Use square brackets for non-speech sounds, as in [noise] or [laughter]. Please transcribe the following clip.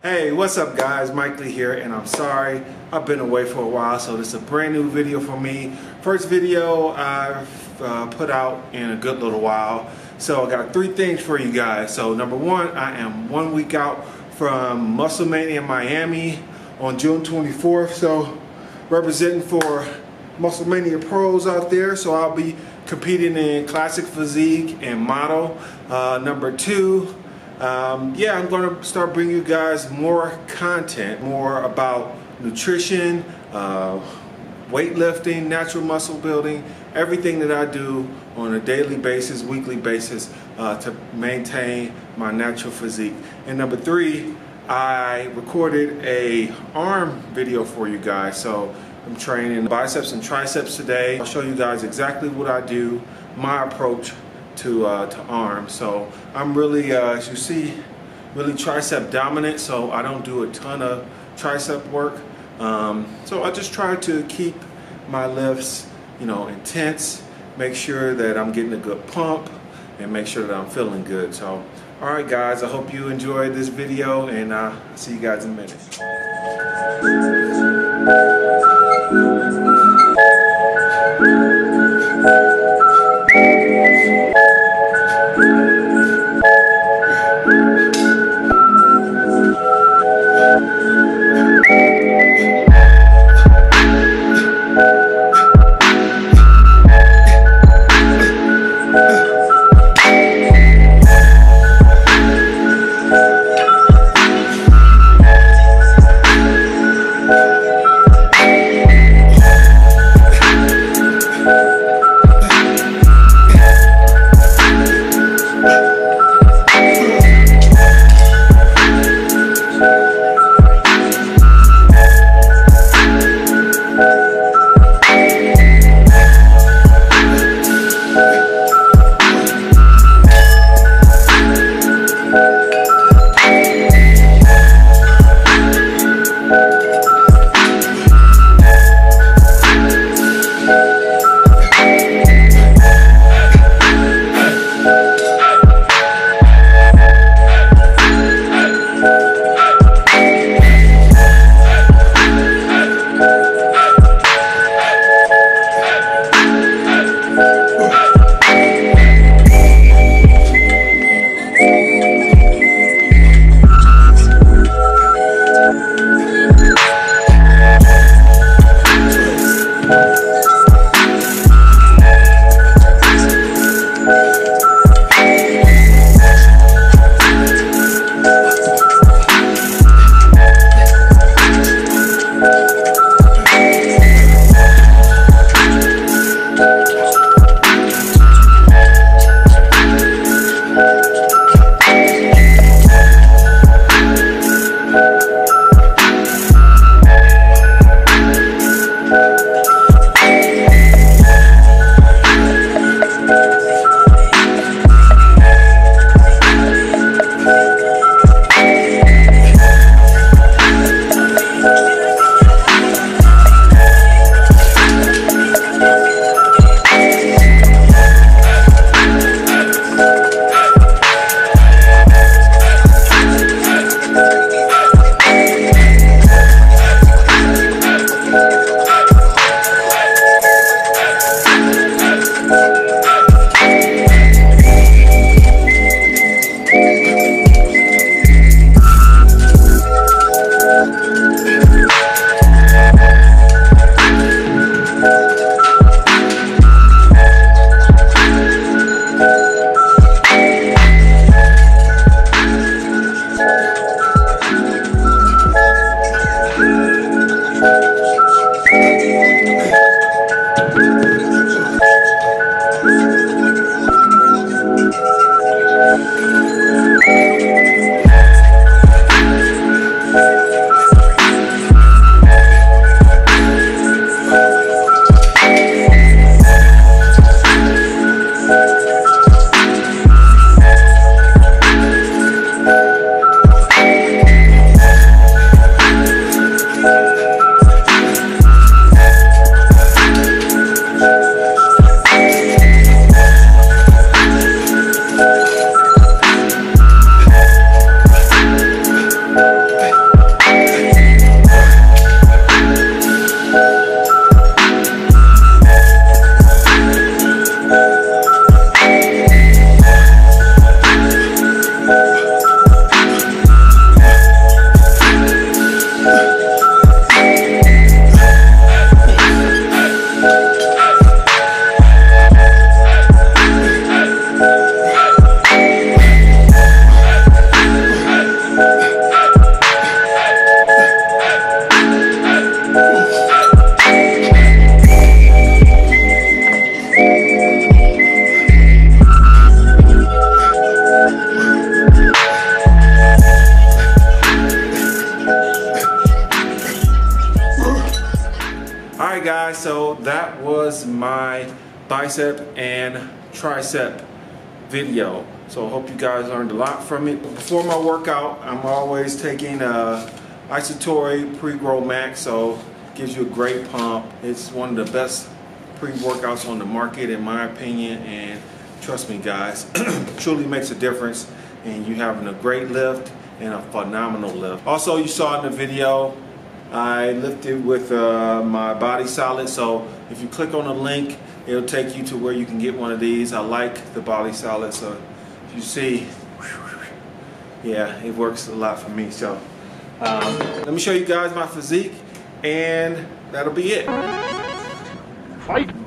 Hey, what's up guys? Mike Lee here and I'm sorry I've been away for a while so this is a brand new video for me. First video I've uh, put out in a good little while. So I got three things for you guys. So number one, I am one week out from Musclemania Miami on June 24th. So representing for Musclemania pros out there. So I'll be competing in classic physique and model. Uh, number two, um, yeah, I'm going to start bringing you guys more content, more about nutrition, uh, weightlifting, natural muscle building, everything that I do on a daily basis, weekly basis uh, to maintain my natural physique. And number three, I recorded a arm video for you guys. So I'm training biceps and triceps today. I'll show you guys exactly what I do, my approach to, uh, to arm. So I'm really, uh, as you see, really tricep dominant, so I don't do a ton of tricep work. Um, so I just try to keep my lifts, you know, intense, make sure that I'm getting a good pump, and make sure that I'm feeling good. So, all right, guys, I hope you enjoyed this video, and uh, see you guys in a minute. So that was my bicep and tricep video. So I hope you guys learned a lot from it. Before my workout, I'm always taking uh, Isatori Pre-Grow Max, so gives you a great pump. It's one of the best pre-workouts on the market in my opinion, and trust me guys, [clears throat] truly makes a difference and you having a great lift and a phenomenal lift. Also, you saw in the video, I lifted it with uh, my body solid, so if you click on the link, it'll take you to where you can get one of these. I like the body solid, so if you see, yeah, it works a lot for me. So um, let me show you guys my physique, and that'll be it. Fight!